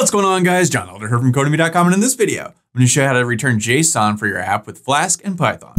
What's going on guys? John Elder here from Codemy.com and in this video, I'm going to show you how to return JSON for your app with Flask and Python.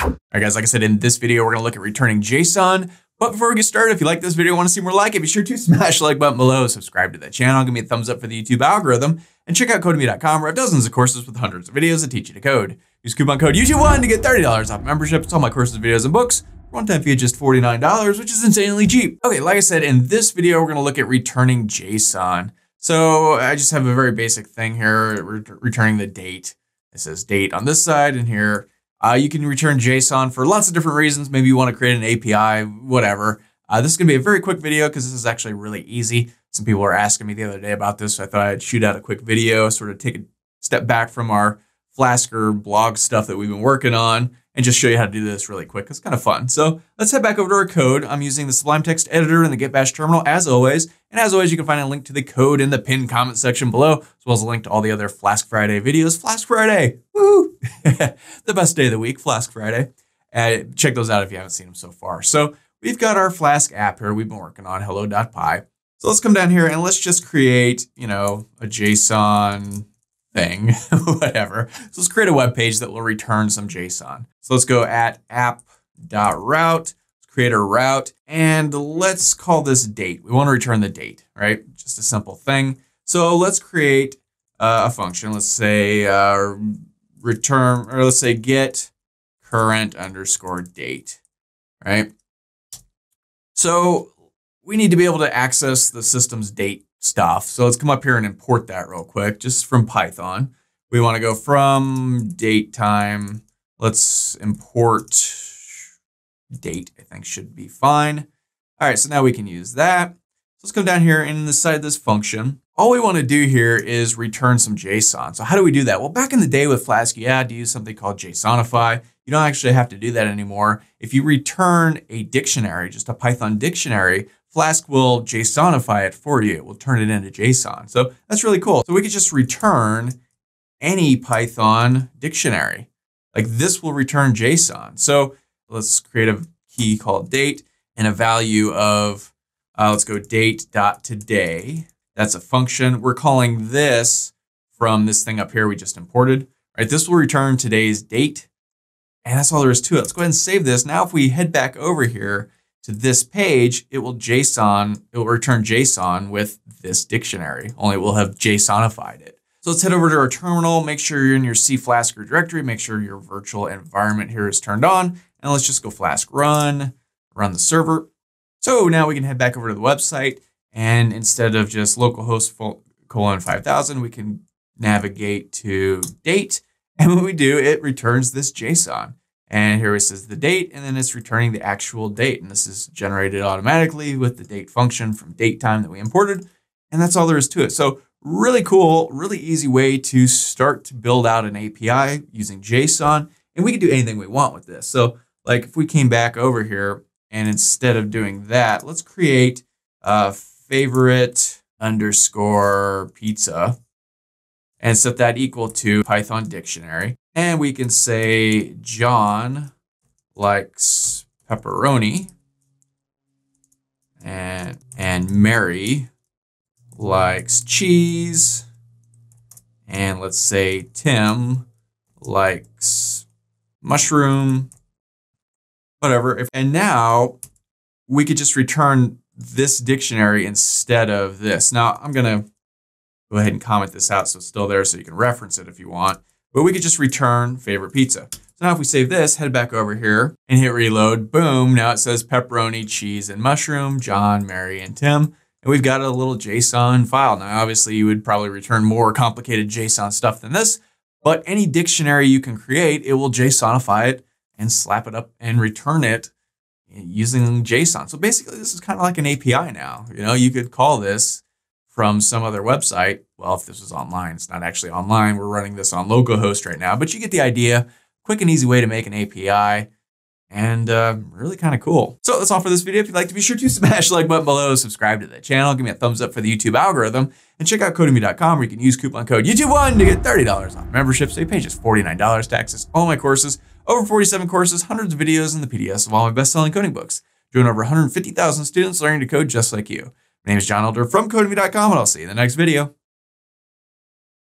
Alright guys, like I said, in this video, we're going to look at returning JSON. But before we get started, if you like this video want to see more like it, be sure to smash the like button below, subscribe to the channel, give me a thumbs up for the YouTube algorithm, and check out Codemy.com where I have dozens of courses with hundreds of videos that teach you to code. Use coupon code YouTube1 to get $30 off memberships, all my courses, videos, and books. One-time fee just $49, which is insanely cheap. Okay, like I said, in this video, we're gonna look at returning JSON. So I just have a very basic thing here, re returning the date. It says date on this side and here. Uh, you can return JSON for lots of different reasons. Maybe you want to create an API, whatever. Uh, this is to be a very quick video because this is actually really easy. Some people were asking me the other day about this, so I thought I'd shoot out a quick video, sort of take a step back from our Flasker blog stuff that we've been working on and just show you how to do this really quick. It's kind of fun. So let's head back over to our code. I'm using the Sublime Text Editor and the Git Bash terminal as always. And as always, you can find a link to the code in the pinned comment section below, as well as a link to all the other Flask Friday videos. Flask Friday, woo! the best day of the week, Flask Friday. Uh, check those out if you haven't seen them so far. So we've got our Flask app here we've been working on, hello.py. So let's come down here and let's just create, you know, a JSON thing, whatever. So let's create a web page that will return some JSON. So let's go at app.route, let's create a route, and let's call this date. We want to return the date, right? Just a simple thing. So let's create uh, a function. Let's say uh, return, or let's say get current underscore date, right? So we need to be able to access the system's date stuff. So let's come up here and import that real quick, just from Python. We want to go from date time. Let's import date, I think should be fine. All right, so now we can use that. So let's come down here and inside this function, all we want to do here is return some JSON. So how do we do that? Well, back in the day with Flask, you had to use something called JSONify. You don't actually have to do that anymore. If you return a dictionary, just a Python dictionary, Flask will JSONify it for you. It will turn it into JSON. So that's really cool. So we could just return any Python dictionary. Like this will return JSON. So let's create a key called date and a value of, uh, let's go date dot today. That's a function. We're calling this from this thing up here we just imported. All right, this will return today's date. And that's all there is to it. Let's go ahead and save this. Now, if we head back over here to this page, it will JSON, it will return JSON with this dictionary, only we'll have JSONified it. So let's head over to our terminal, make sure you're in your C Flasker directory, make sure your virtual environment here is turned on, and let's just go Flask run, run the server. So now we can head back over to the website, and instead of just localhost colon 5000, we can navigate to date, and when we do, it returns this JSON. And here it says the date, and then it's returning the actual date. And this is generated automatically with the date function from date time that we imported. And that's all there is to it. So really cool, really easy way to start to build out an API using JSON. And we can do anything we want with this. So like if we came back over here and instead of doing that, let's create a favorite underscore pizza and set that equal to Python dictionary. And we can say John likes pepperoni and, and Mary likes cheese. And let's say Tim likes mushroom, whatever. And now we could just return this dictionary instead of this. Now I'm going to go ahead and comment this out so it's still there so you can reference it if you want. But we could just return favorite pizza. So now if we save this, head back over here and hit reload, boom, now it says pepperoni, cheese, and mushroom, John, Mary, and Tim. And we've got a little JSON file. Now, obviously, you would probably return more complicated JSON stuff than this, but any dictionary you can create, it will JSONify it and slap it up and return it using JSON. So basically, this is kind of like an API now. You know, you could call this from some other website. Well, if this was online, it's not actually online. We're running this on localhost right now, but you get the idea. Quick and easy way to make an API. and uh, really kind of cool. So that's all for this video. If you'd like to be sure to smash the like button below, subscribe to the channel, give me a thumbs up for the YouTube algorithm, and check out Codemy.com where you can use coupon code YouTube1 to get $30 off membership. You pay just $49 taxes, all my courses, over 47 courses, hundreds of videos, and the PDFs of all my best-selling coding books. Join over 150,000 students learning to code just like you. My name is John Elder from Codemy.com, and I'll see you in the next video.